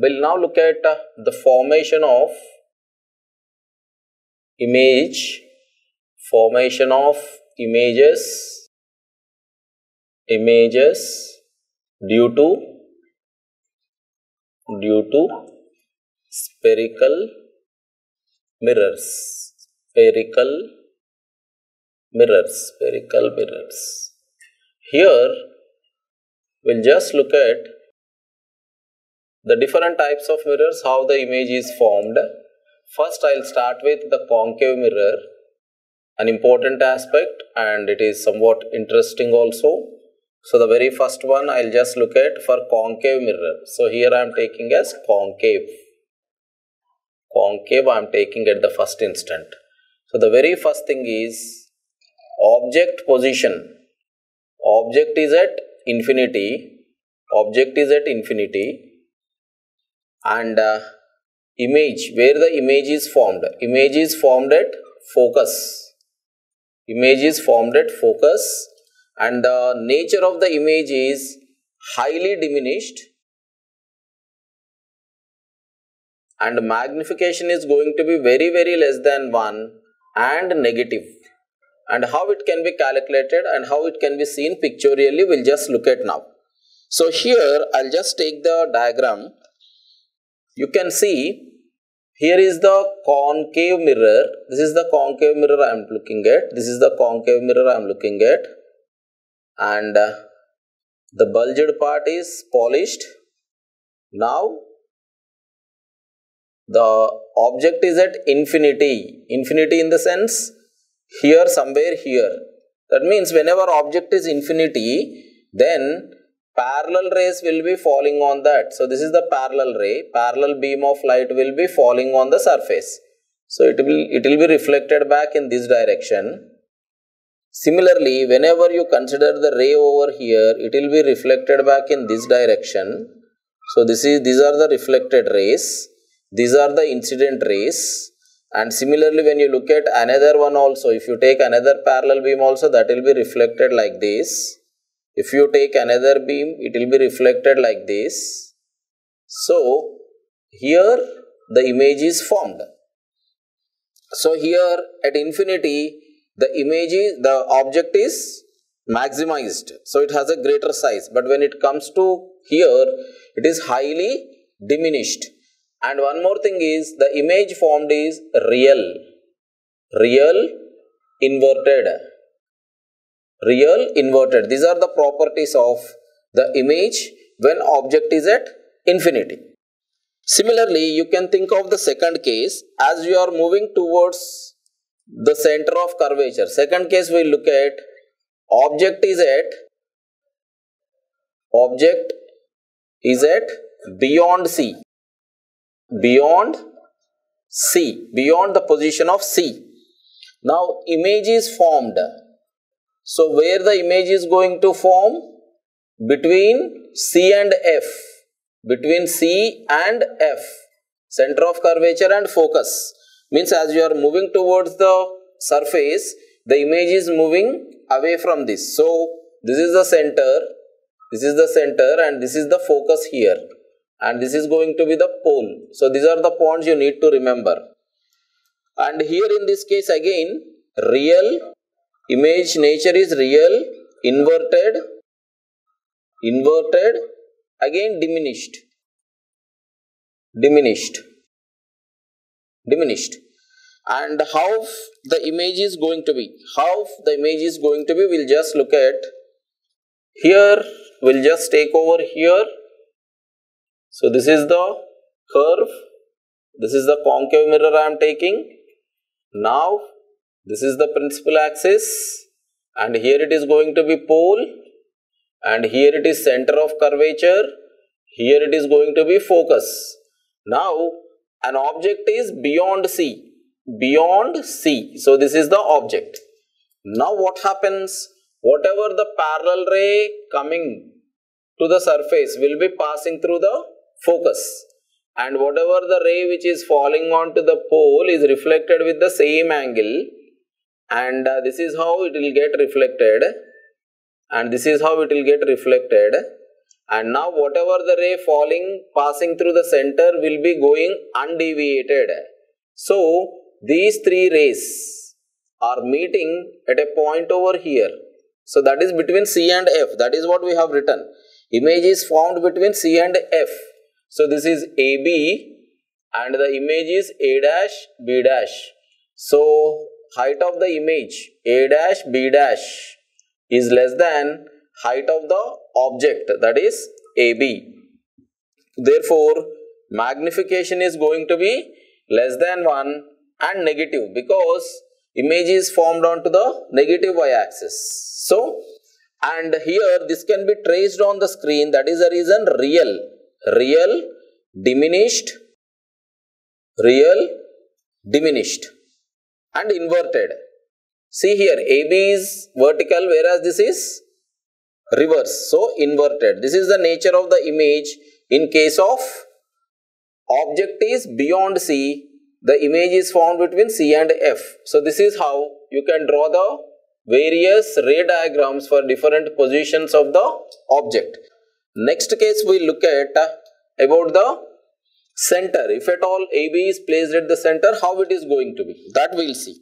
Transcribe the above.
we'll now look at uh, the formation of image formation of images images due to due to spherical mirrors spherical mirrors spherical mirrors. Here we'll just look at the different types of mirrors how the image is formed. First i'll start with the concave mirror an important aspect and it is somewhat interesting also. So the very first one i'll just look at for concave mirror. So here i'm taking as concave. Concave i'm taking at the first instant. So the very first thing is object position. Object is at infinity. Object is at infinity and uh, image where the image is formed? Image is formed at focus. Image is formed at focus. And the nature of the image is highly diminished. And magnification is going to be very very less than 1 and negative. And how it can be calculated and how it can be seen pictorially we'll just look at now. So here i'll just take the diagram you can see here is the concave mirror. This is the concave mirror i'm looking at. This is the concave mirror i'm looking at. And uh, the bulged part is polished. Now the object is at infinity. Infinity in the sense here somewhere here. That means whenever object is infinity then parallel rays will be falling on that. So this is the parallel ray. Parallel beam of light will be falling on the surface. So it will it will be reflected back in this direction. Similarly whenever you consider the ray over here it will be reflected back in this direction. So this is these are the reflected rays. These are the incident rays. And similarly when you look at another one also if you take another parallel beam also that will be reflected like this if you take another beam it will be reflected like this. So here the image is formed. So here at infinity the image is the object is maximized. So it has a greater size. But when it comes to here it is highly diminished. And one more thing is the image formed is real. Real inverted real inverted. These are the properties of the image when object is at infinity. Similarly you can think of the second case as you are moving towards the center of curvature. Second case we look at object is at object is at beyond c. Beyond c. Beyond the position of c. Now image is formed so where the image is going to form? Between c and f. Between c and f. Center of curvature and focus. Means as you are moving towards the surface the image is moving away from this. So this is the center. This is the center and this is the focus here. And this is going to be the pole. So these are the points you need to remember. And here in this case again real image nature is real inverted inverted again diminished. Diminished. Diminished. And how the image is going to be? How the image is going to be? We'll just look at here. We'll just take over here. So this is the curve. This is the concave mirror i am taking. Now this is the principal axis and here it is going to be pole and here it is center of curvature here it is going to be focus. Now an object is beyond c beyond c. So this is the object. Now what happens? Whatever the parallel ray coming to the surface will be passing through the focus and whatever the ray which is falling onto the pole is reflected with the same angle and uh, this is how it will get reflected. And this is how it will get reflected. And now whatever the ray falling passing through the center will be going undeviated. So these three rays are meeting at a point over here. So that is between c and f. That is what we have written. Image is formed between c and f. So this is ab and the image is a dash b dash. So height of the image a dash b dash is less than height of the object that is AB. Therefore, magnification is going to be less than 1 and negative because image is formed onto the negative y-axis. So, and here this can be traced on the screen that is the reason real, real, diminished, real, diminished and inverted. See here AB is vertical whereas this is reverse. So inverted. This is the nature of the image. In case of object is beyond c the image is found between c and f. So this is how you can draw the various ray diagrams for different positions of the object. Next case we look at about the center. If at all ab is placed at the center how it is going to be? That we'll see